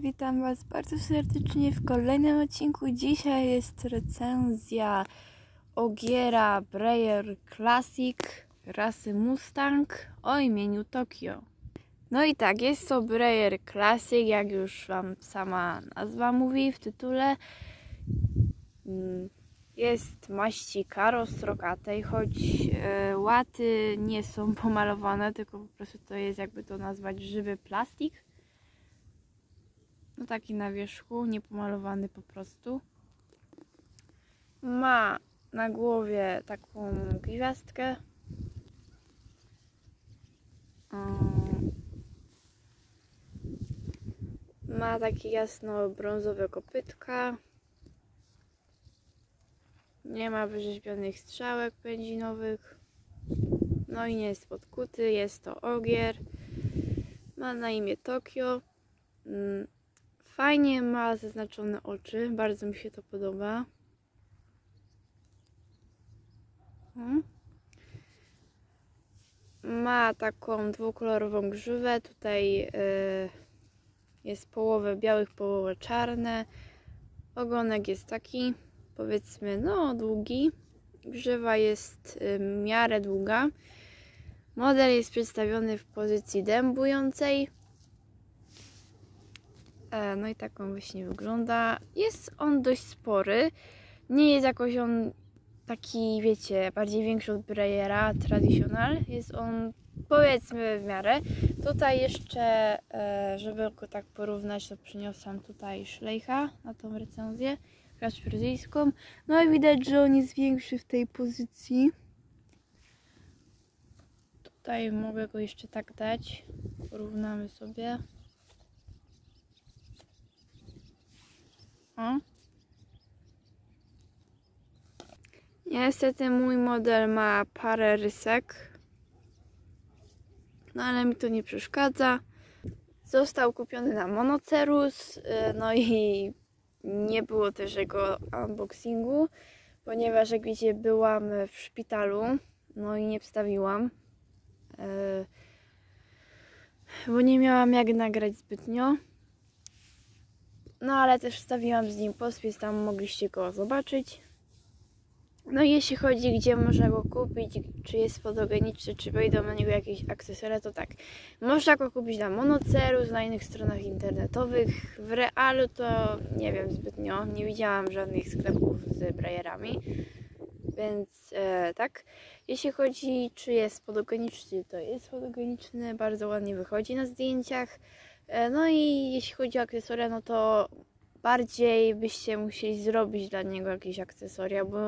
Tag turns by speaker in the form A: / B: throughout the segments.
A: witam Was bardzo serdecznie w kolejnym odcinku. Dzisiaj jest recenzja Ogiera Breyer Classic rasy Mustang o imieniu Tokio. No i tak, jest to Breyer Classic, jak już Wam sama nazwa mówi w tytule. Jest maści karo strokatej, choć e, łaty nie są pomalowane, tylko po prostu to jest jakby to nazwać żywy plastik. No taki na wierzchu, niepomalowany po prostu. Ma na głowie taką gwiazdkę. Ma takie jasno-brązowe kopytka. Nie ma wyrzeźbionych strzałek benzinowych. No i nie jest podkuty. Jest to ogier. Ma na imię Tokio. Fajnie ma zaznaczone oczy, bardzo mi się to podoba. Ma taką dwukolorową grzywę, tutaj y, jest połowę białych, połowę czarne. Ogonek jest taki, powiedzmy, no długi. Grzywa jest y, w miarę długa. Model jest przedstawiony w pozycji dębującej. E, No i tak on właśnie wygląda. Jest on dość spory. Nie jest jakoś on taki, wiecie, bardziej większy od Breyera Traditional. Jest on powiedzmy w miarę. Tutaj jeszcze, e, żeby go tak porównać, to przyniosłam tutaj szlejcha na tą recenzję, gracz brytyjską. No i widać, że on jest większy w tej pozycji. Tutaj mogę go jeszcze tak dać. Porównamy sobie. O. Niestety mój model ma parę rysek. No ale mi to nie przeszkadza. Został kupiony na Monocerus. y, No i nie było też jego unboxingu, ponieważ jak wiecie byłam w szpitalu. No i nie wstawiłam. y, Bo nie miałam jak nagrać zbytnio. No ale też wstawiłam z nim podpis, tam mogliście go zobaczyć. No i jeśli chodzi, gdzie można go kupić, czy jest fotogeniczny, czy wejdą na niego jakieś akcesoria, to tak. Można go kupić na Monocerus, na innych stronach internetowych. W realu to nie wiem zbytnio, nie widziałam żadnych sklepów z brajerami. Więc e, tak. Jeśli chodzi, czy jest fotogeniczny, to jest fotogeniczny, bardzo ładnie wychodzi na zdjęciach. E, No i jeśli chodzi o akcesoria, no to bardziej byście musieli zrobić dla niego jakieś akcesoria, bo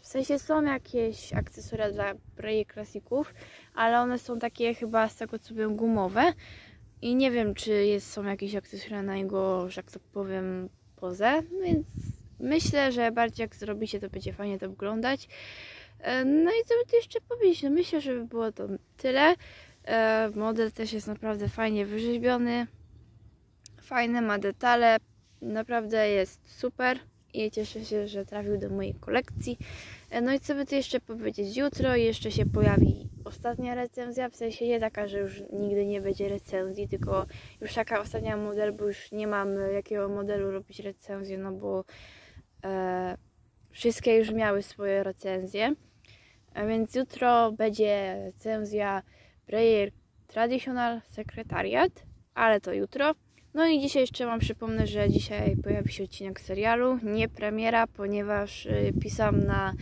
A: w sensie są jakieś akcesoria dla Bray klasików, ale one są takie chyba z tego co wiem gumowe i nie wiem czy jest, są jakieś akcesoria na jego, że jak to powiem, pozę, więc myślę, że bardziej jak zrobicie to będzie fajnie to wyglądać. E, No i co by tu jeszcze powiedzieć? No myślę, że by było to tyle. E, Model też jest naprawdę fajnie wyrzeźbiony. Fajne ma detale. Naprawdę jest super. I cieszę się, że trafił do mojej kolekcji. E, No i co by tu jeszcze powiedzieć? Jutro jeszcze się pojawi ostatnia recenzja. W sensie nie taka, że już nigdy nie będzie recenzji, tylko już taka ostatnia model, bo już nie mam jakiego modelu robić recenzję, no bo e, wszystkie już miały swoje recenzje. A więc jutro będzie recenzja Breyer Traditional Secretariat, ale to jutro. No i dzisiaj jeszcze Wam przypomnę, że dzisiaj pojawi się odcinek serialu, nie premiera, ponieważ y, pisałam na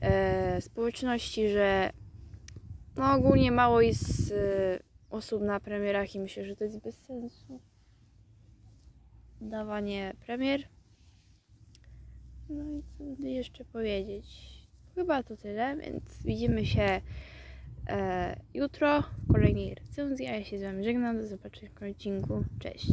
A: e, społeczności, że no ogólnie mało jest y, osób na premierach i myślę, że to jest bez sensu dawanie premier. No i co by jeszcze powiedzieć? Chyba to tyle, więc widzimy się jutro w kolejnej recenzji, a ja się z Wami żegnam. Do zobaczenia w kolejnym odcinku. Cześć!